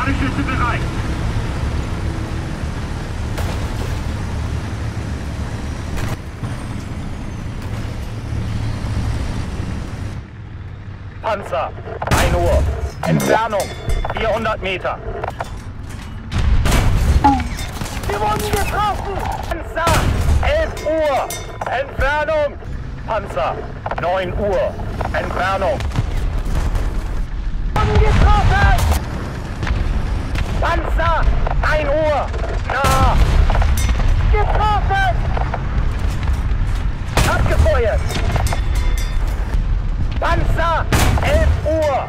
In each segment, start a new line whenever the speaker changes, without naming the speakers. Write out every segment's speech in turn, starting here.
Ladeschütze bereit.
Panzer, 1 Uhr. Entfernung, 400 Meter. Wir wurden getroffen! Panzer, 11 Uhr. Entfernung, Panzer, 9 Uhr. Entfernung. Wir wurden getroffen! 1 Uhr. Nah. Getroffen! Abgefeuert! Panzer, 11 Uhr,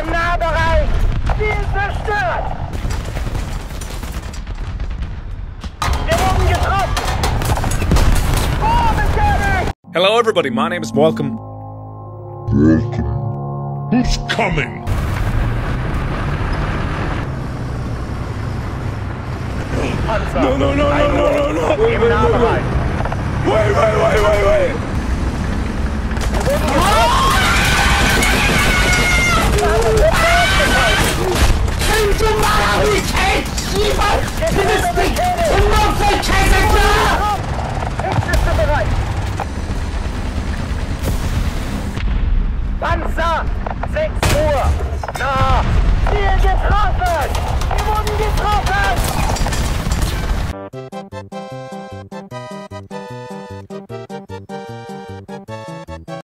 im Nahbereich, Ziel zerstört. Wir wurden getroffen. Oh.
Hello, everybody. My name is Welcome. Welcome.
Who's coming?
Panzer,
No, no, no, no,
1
no,
Uhr,
no, no. Wait,
Im Nahbereich.
Wait, wait, wait, wait, wait.
Wir wurden getroffen. Lichtschütze bereit. Panzer, 6 Uhr. Nah. Ziel getroffen. Wir wurden getroffen.